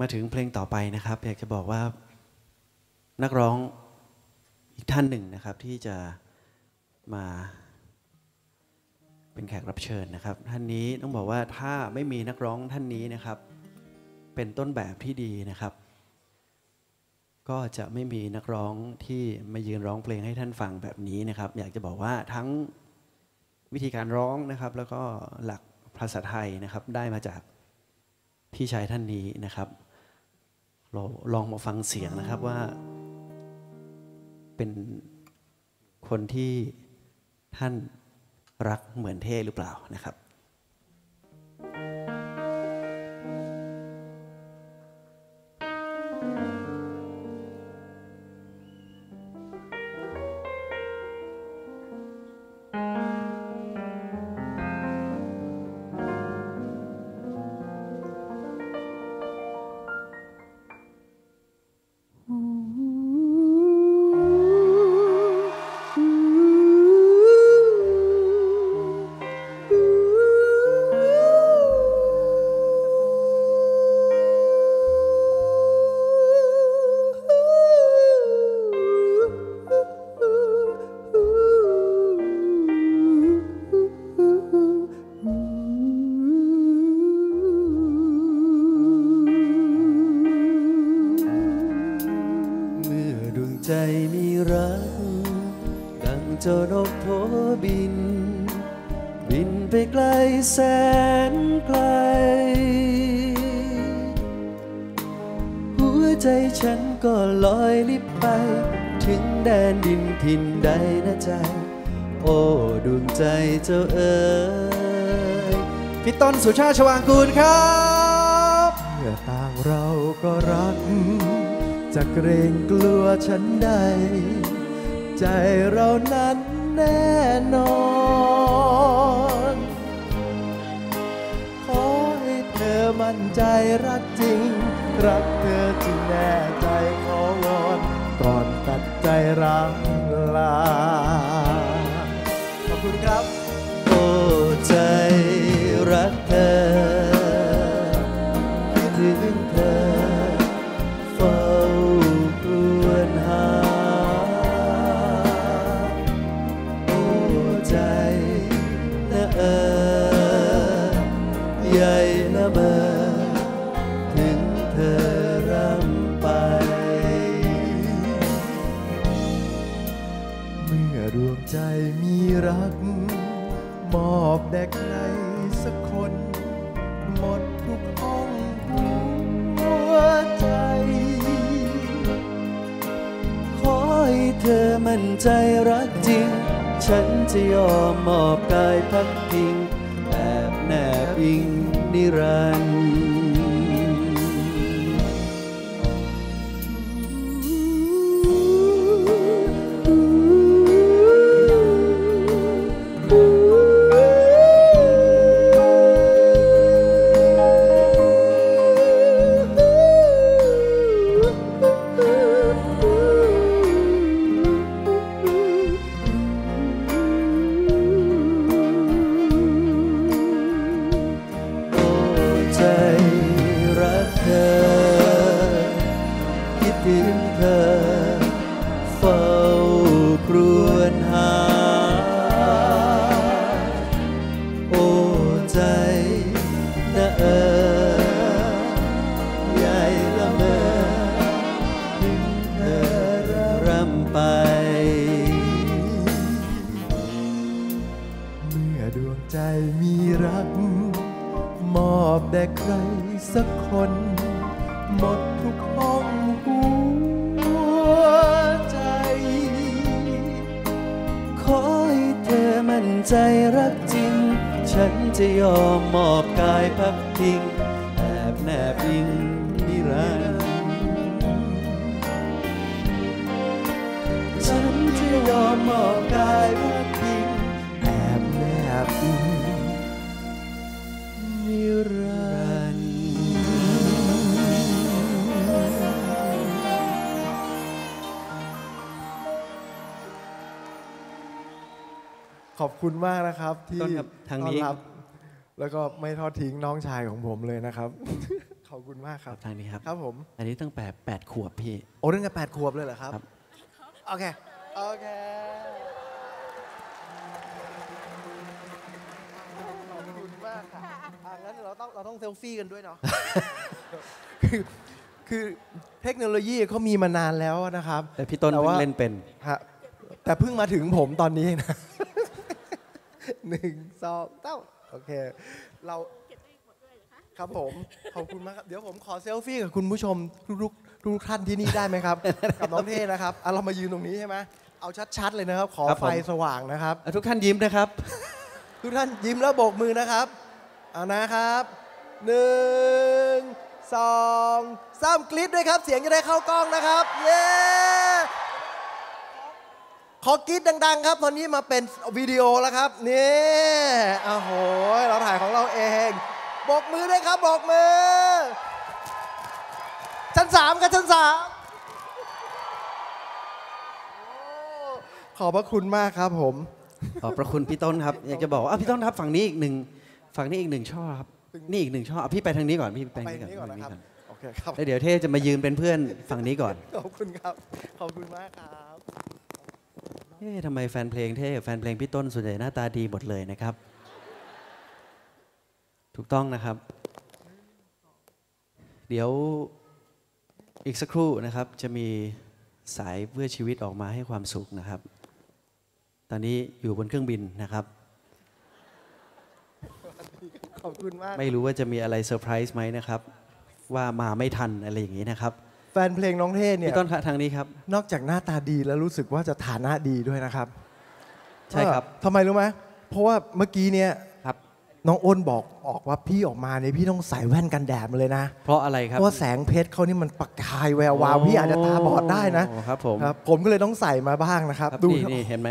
มาถึงเพลงต่อไปนะครับ อยากจะบอกว่านักร้องอีกท่านหนึ่งนะครับ ที่จะมาเป็นแขกรับเชิญนะครับ ท่านนี้ต้องบอกว่าถ้าไม่มีนักร้องท่านนี้นะครับ เป็นต้นแบบที่ดีนะครับ ก็จะไม่มีนักร้องที่มายืนร้องเพลงให้ท่านฟังแบบนี้นะครับ อยากจะบอกว่าทั้งวิธีการร้องนะครับ แล้วก็หลักภาษาไทยนะครับได้มาจาก พี่ชายท่านนี้นะครับเราลองมาฟังเสียงนะครับว่า เป็นคนที่ท่านรักเหมือนเท่หรือเปล่านะครับ ใจฉันก็ลอยลิบไป ถึงแดนดินถิ่นใดนะใจ โอ้ดวงใจเจ้าเอ๋ยพี่ต้นสุชาติชวางกูลครับเมื่อต่างเราก็รัก จะเกรงกลัวฉันใด ใจเรานั้นแน่นอนขอให้เธอมั่นใจรักจริง รักเธอจริง ร้างลา ขอบคุณครับ โอ้ใจรักเธอคิดถึงเธอ เฝ้าครวญหา โอ้ใจนะเออใหญ่ ใจมีรัก มอบแด่ใครสักคน หมดทุกห้องหัวใจ ขอให้เธอมั่นใจรักจริง ฉันจะยอมมอบกายพักพิง แอบแนบอิงนิรันดร์ ใจนะเออใหญ่ละเมอถึงเธอรำไป เมื่อดวงใจมีรัก มอบแด่ใครสักคน หมดทุกห้องหัวใจ ขอให้เธอมั่นใจรัก จริงฉันจะยอมมอบกายพักพิงแอบแนบอิงนิรันดร์ฉันจะยอมมอบกายพักพิงแอบแนบอิงนิรันดร์ขอบคุณมากนะครับที่ต้นครับทางนี้ต้อรับ แล้วก็ไม่ทอดทิ้งน้องชายของผมเลยนะครับ ขอบอบคุณมากคครัรับบทางนี้ครับ ครับผม อันนี้ตั้งแต่แปดขวบพี่ โอ้ตั้งแต่แปดขวบเลยเหรอครับ ครับ โอเค โอเค ขอบคุณมากค่ะอะงั้นเราต้องเราต้องเซลฟี่กันด้วยเนาะ คือคือเทคโนโลยีเขามีมานานแล้วนะครับ แต่พี่ต้นแต่เพิ่ว่างเล่นเป็น ฮะแต่เพิ่งมาถึงผมตอนนี้นะ หนึ่งสองเต้าโอเค เราครับผม ขอบคุณมากครับเดี๋ยวผมขอเซลฟี่กับคุณผู้ชมทุกๆทุกๆท่านที่นี่ได้ไหมครับ กับน้องเท่นะครับอะเรามายืนตรงนี้ใช่ไหมเอาชัดๆเลยนะครับ ขอครับผมไฟสว่างนะครับอะทุกท่านยิ้มนะครับ ทุกท่านยิ้มแล้วโบกมือนะครับเอานะครับหนึ่งสองสามกรี๊ดด้วยครับ เสียงจะได้เข้ากล้องนะครับ เย้ ขอกรี๊ดดัง ๆ ครับตอนนี้มาเป็นวิดีโอแล้วครับ นี่โอ้โห เราถ่ายของเราเองโบกมือด้วยครับโบกมือ ชั้นสามกับชั้นสามโอ้ขอบพระคุณมากครับผม ขอบพระคุณพี่ต้นครับ อยากจะบอกว่าอะพี่ต้นครับฝั่งนี้อีกหนึ่งฝั่งนี้อีกหนึ่งช่อครับ นี่อีกหนึ่งช่ออะพี่ไปทางนี้ก่อนพี่ไปไปทางนี้นี้ก่ก่ออนนไปนะทางครับนี้ก่อนโอเคครับแล้วเดี๋ยวเท่จะมายืนเป็นเพื่อนฝั่งนี้ก่อน ขอบคุณครับ ขอบคุณมากครับ เอ๊ะทำไมแฟนเพลงเท่กับแฟนเพลงพี่ต้นส่วนใหญ่หน้าตาดีหมดเลยนะครับ ถูกต้องนะครับ เดี๋ยวอีกสักครู่นะครับ จะมีสายเพื่อชีวิตออกมาให้ความสุขนะครับ ตอนนี้อยู่บนเครื่องบินนะครับ ขอบคุณมาก ไม่รู้ว่าจะมีอะไรเซอร์ไพรส์ไหมนะครับ ว่ามาไม่ทันอะไรอย่างนี้นะครับ แฟนเพลงน้องเท่เนี่ยพี่ต้นครับทางนี้ครับ นอกจากหน้าตาดีแล้วรู้สึกว่าจะฐานะดีด้วยนะครับ ใช่ครับเออทำไมรู้ไหมเพราะว่าเมื่อกี้เนี่ยครับน้องอ้นบอกออกว่าพี่ออกมาเนี่ยพี่ต้องใส่แว่นกันแดดมาเลยนะ เพราะอะไรครับเพราะว่าแสงเพชรเขานี่มันประกายแวววาวพี่อาจจะตาบอดได้นะครับผมครับผมก็เลยต้องใส่มาบ้างนะครับครับดูนี่นี่เห็นไหม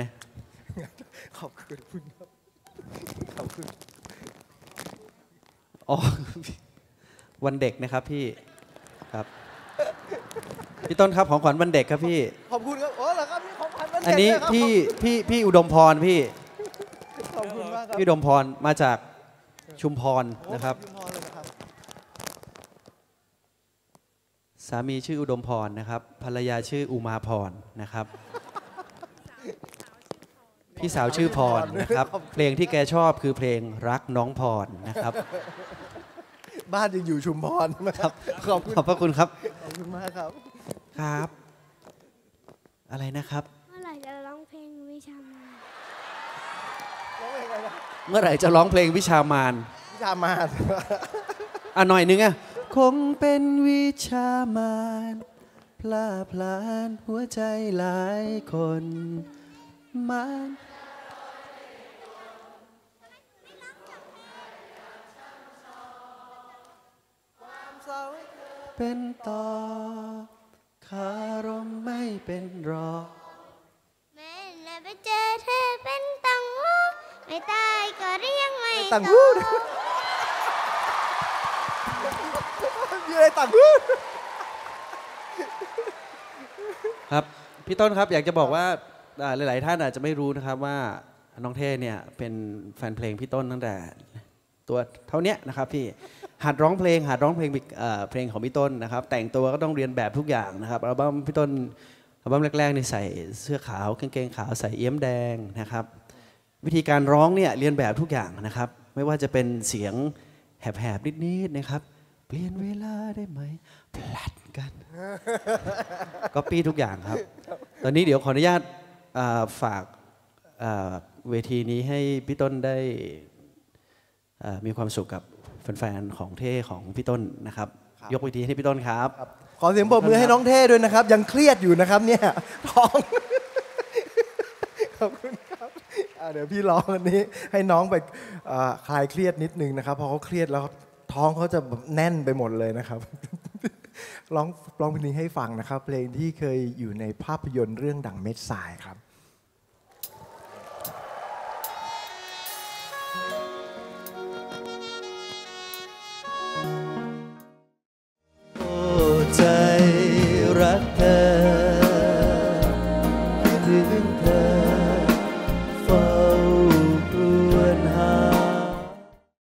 ขอบคุณครับขอบคุณอ๋อวันเด็กนะครับพี่ครับ พี่ต้นครับของขวัญวันเด็กครับพี่ ขอบคุณครับโอ้เหรอครับพี่ของขวัญวันเด็กอันนี้ด้วยครับพี่พี่พี่อุดมพรพี่ขอบคุณมากครับพี่อุดมพรมาจากชุมพรนะครับโอ้ขอณเลยนะครับ สามีชื่ออุดมพรนะครับ ภรรยาชื่ออุมาพรนะครับ พี่สาวชื่อพรนะครับ เพลงที่แกชอบคือเพลงรักน้องพรนะครับ บ้านยังอยู่ชุมพรนะครับ ขอบคุณขอบพระคุณครับ ขอบคุณมากครับ ครับ อะไรนะครับ เมื่อไหร่จะร้องเพลงวิชามาร้องเพลงอะไรนะเมื่อไหร่จะร้องเพลงวิชามานวิชามาศอะหน่อยนึงอะคงเป็นวิชามานพลาพลานหัวใจหลายคนมานเป็นต่อ คารมไม่เป็นรองแม่น่ะไปเจอเธอเป็นตังหูไม่ตายก็เรียกไม่ต่างโตหูด้วยมีอะไรต่างหูครับพี่ต้นครับอยากจะบอกว่าอ่าหลาย ๆ ท่านอาจจะไม่รู้นะครับว่าน้องเท่เนี่ยเป็นแฟนเพลงพี่ต้นตั้งแต่ตัวเท่าเนี้ยนะครับพี่ หัดร้องเพลงหัดร้องเพลงเพลงของพี่ต้นนะครับ แต่งตัวก็ต้องเรียนแบบทุกอย่างนะครับอัลบั้มพี่ต้นอัลบั้มแรกๆนี่ใส่เสื้อขาวกางเกงขาวใส่เอี้ยมแดงนะครับ วิธีการร้องเนี่ยเรียนแบบทุกอย่างนะครับ ไม่ว่าจะเป็นเสียงแหบๆนิดๆนะครับ เปลี่ยนเวลาได้ไหมพลัดกันก็ปี้ทุกอย่างครับ ตอนนี้เดี๋ยวขออนุญาตฝากเวทีนี้ให้พี่ต้นได้มีความสุขกับ แฟนๆของเท่ของพี่ต้นนะครับ ยกเวทีให้พี่ต้นครับ ขอเสียงปรบมือให้น้องเท่ด้วยนะครับ ยังเครียดอยู่นะครับเนี่ยท้องขอบคุณครับอ่าเดี๋ยวพี่ร้องอันนี้ให้น้องไปอ่าคลายเครียดนิดนึงนะครับเพอเขาเครียดแล้วท้องเขาจะแบบแน่นไปหมดเลยนะครับร้องร้องเพลงนี้ให้ฟังนะครับ เพลงที่เคยอยู่ในภาพยนตร์เรื่องดังเม็ดทรายครับ